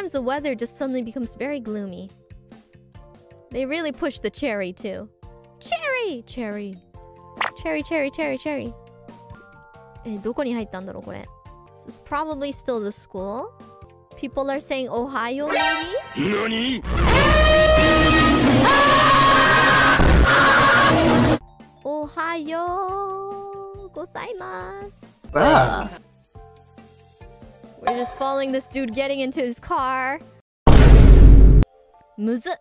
sometimes the weather just suddenly becomes very gloomy. They really push the cherry too. Cherry! Cherry. Cherry, cherry, cherry, cherry. え、どこに入ったんだろうこれ。This is probably still the school. People are saying Ohio maybe? 何 Ohio gozaimasu. Bruh. We're just following this dude getting into his car. Muzu.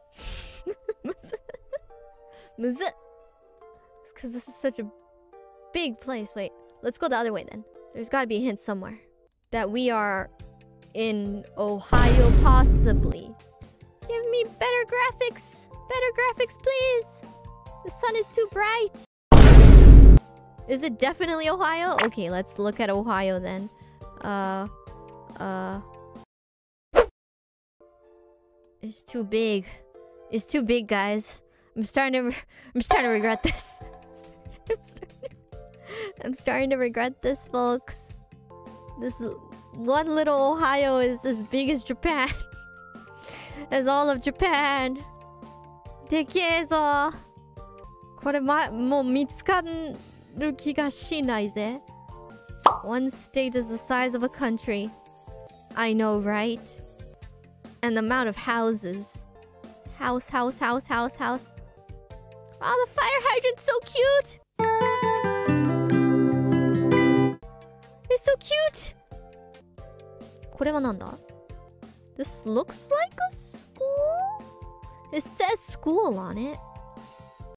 Muzu. It's because this is such a big place. Wait, let's go the other way then. There's got to be a hint somewhere that we are in Ohio, possibly. Give me better graphics. Better graphics, please. The sun is too bright. Is it definitely Ohio? Okay, let's look at Ohio then. Uh, uh... It's too big. It's too big, guys. I'm starting to... I'm starting to regret this. I'm, starting, I'm starting to regret this, folks. This one little Ohio is as big as Japan. as all of Japan. でけえぞ。これま、もう見つかる気がしないぜ。One state is the size of a country. I know, right? And the amount of houses. House, house, house, house, house. Oh, the fire hydrant's so cute! It's so cute! これはなんだ This looks like a school? It says school on it.